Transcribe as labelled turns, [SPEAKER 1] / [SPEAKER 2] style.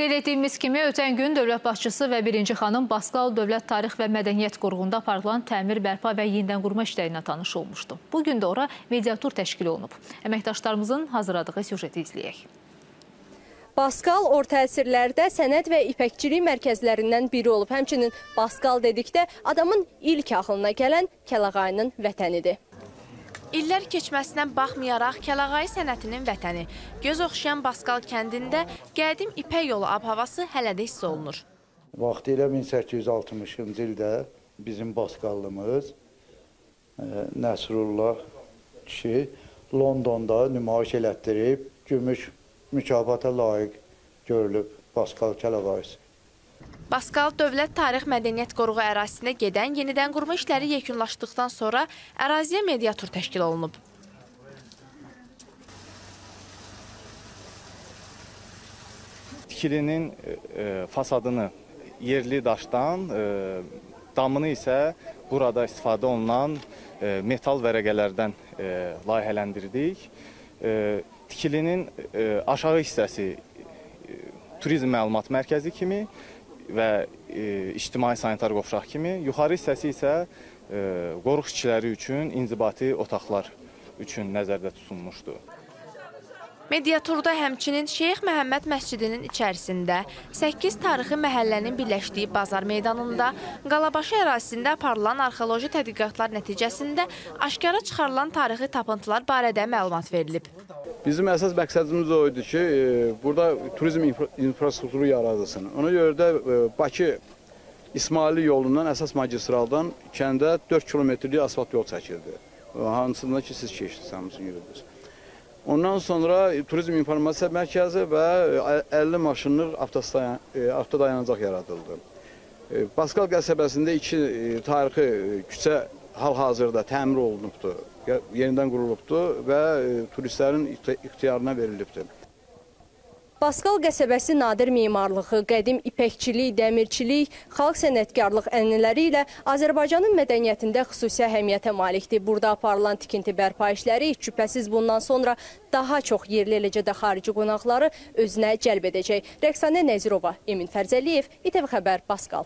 [SPEAKER 1] Qeyd etdiyimiz kimi, ötən gün dövlət başçısı və birinci xanım Baskal Dövlət Tarix və Mədəniyyət Qurğunda aparılan təmir, bərpa və yenidən qurma işlərinə tanış olmuşdu. Bugün də ora mediatur təşkil olunub. Əməkdaşlarımızın hazırladığı süjeti izləyək.
[SPEAKER 2] Baskal orta əsrlərdə sənət və ipəkçilik mərkəzlərindən biri olub. Həmçinin Baskal dedikdə adamın ilk ağlına gələn Kəlağayının vətənidir.
[SPEAKER 3] İllər keçməsinə baxmayaraq Kəlağayı sənətinin vətəni, göz oxşayan Baskal kəndində qədim ipək yolu ab-havası hələ də hiss olunur.
[SPEAKER 4] Vaxtilə 1860-cı ildə bizim Baskallımız e, Nəsrullah kişi Londonda nümayiş elətdirib, gümüş mükafata layiq görülüb Baskal Kəlağayısı.
[SPEAKER 3] Baskal Dövlət Tarix Mədəniyyət Qoruğu ərazisində gedən yenidən qurma işləri yekunlaşdıqdan sonra əraziyə mediatur təşkil olunub.
[SPEAKER 5] Tikilinin e, fasadını yerli daşdan, e, damını isə burada istifadə olunan e, metal vərəqələrdən e, layihələndirdik. E, tikilinin e, aşağı hissəsi e, turizm məlumat mərkəzi kimi, və e, ictimai sanitar qovşaq kimi, yuxarı hissəsi isə e, qoruq işçiləri üçün inzibati otaqlar üçün nəzərdə tutulmuşdu.
[SPEAKER 3] Mediaturda həmçinin Şeyx Məhəmməd məscidinin içərisində, 8 tarixi məhəllənin birləşdiyi bazar meydanında, Qalabaşı ərazisində aparılan arxeoloji tədqiqatlar nəticəsində aşkara çıxarılan tarixi tapıntılar barədə məlumat verilib.
[SPEAKER 6] Bizim əsas məqsədimiz o idi ki, e, burada turizm infrastrukturu yaradılsın. Ona görə də e, Bakı İsmaili yolundan, əsas magistraldan kəndə 4 kilometrlik asfalt yol çəkildi. Hansında ki, siz keçdiniz, hamısını yürüdünüz. Ondan sonra Turizm İnformasiya Mərkəzi və 50 maşınlıq avtodayanacaq yaradıldı. Baskal qəsəbəsində iki tarixi küçə hal-hazırda təmir olunubdur, yenidən qurulubdur və turistlərin ixtiyarına verilibdir.
[SPEAKER 2] Baskal qəsəbəsi nadir memarlığı, qədim ipəkçilik, dəmirçilik, xalq sənətkarlıq ənənələri ilə Azərbaycanın mədəniyyətində xüsusi əhəmiyyətə malikdir. Burada aparılan tikinti bərpa işləri şübhəsiz bundan sonra daha çox yerli eləcə də xarici qonaqları özünə cəlb edəcək. Rəqsanə Nəzirova, Emin Fərzəliyev, İTV Xəbər, Baskal.